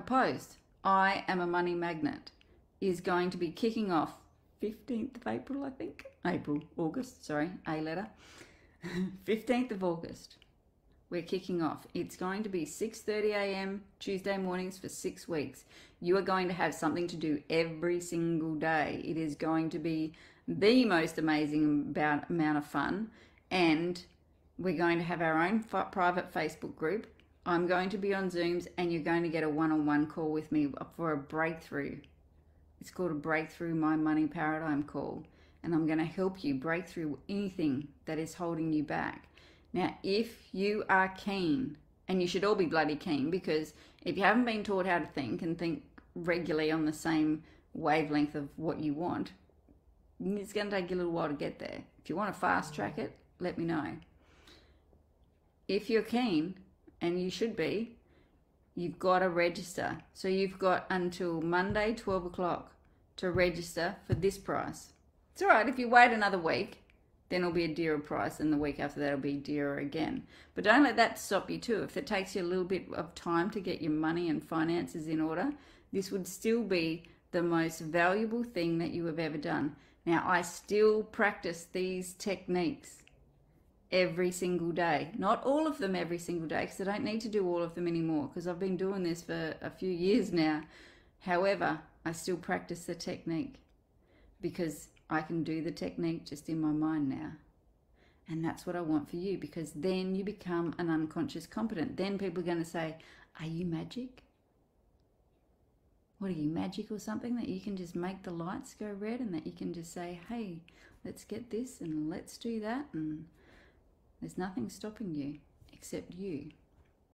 post, I am a money magnet, is going to be kicking off 15th of April, I think. April, August, sorry, A letter. 15th of August. We're kicking off. It's going to be 6:30 a.m. Tuesday mornings for 6 weeks. You are going to have something to do every single day. It is going to be the most amazing amount of fun and we're going to have our own private Facebook group. I'm going to be on Zooms and you're going to get a one-on-one call with me for a breakthrough it's called a Breakthrough My Money Paradigm Call. And I'm going to help you break through anything that is holding you back. Now, if you are keen, and you should all be bloody keen, because if you haven't been taught how to think and think regularly on the same wavelength of what you want, it's going to take you a little while to get there. If you want to fast track it, let me know. If you're keen, and you should be, you've got to register. So you've got until Monday, 12 o'clock to register for this price. It's all right if you wait another week, then it'll be a dearer price, and the week after that it'll be dearer again. But don't let that stop you too. If it takes you a little bit of time to get your money and finances in order, this would still be the most valuable thing that you have ever done. Now, I still practice these techniques every single day. Not all of them every single day because I don't need to do all of them anymore because I've been doing this for a few years now. However, I still practice the technique because I can do the technique just in my mind now. And that's what I want for you because then you become an unconscious competent. Then people are going to say, Are you magic? What are you, magic or something that you can just make the lights go red and that you can just say, Hey, let's get this and let's do that? And there's nothing stopping you except you.